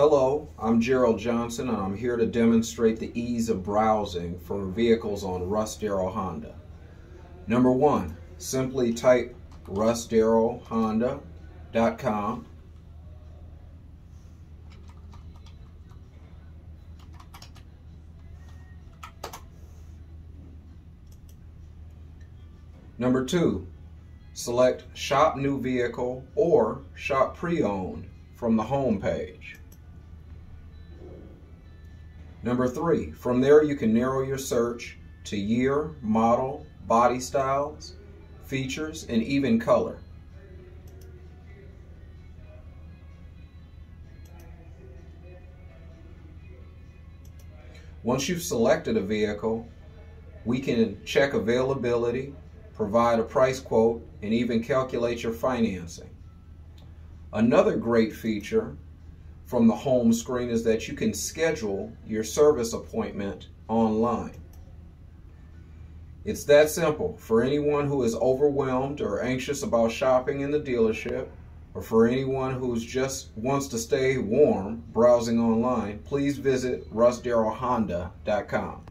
Hello, I'm Gerald Johnson and I'm here to demonstrate the ease of browsing for vehicles on Russ-Darrow Honda. Number one, simply type russdarrowhonda.com Number two, select Shop New Vehicle or Shop Pre-Owned from the home page. Number three, from there you can narrow your search to year, model, body styles, features, and even color. Once you've selected a vehicle, we can check availability, provide a price quote, and even calculate your financing. Another great feature from the home screen is that you can schedule your service appointment online. It's that simple for anyone who is overwhelmed or anxious about shopping in the dealership or for anyone who just wants to stay warm browsing online, please visit russdarrowhonda.com.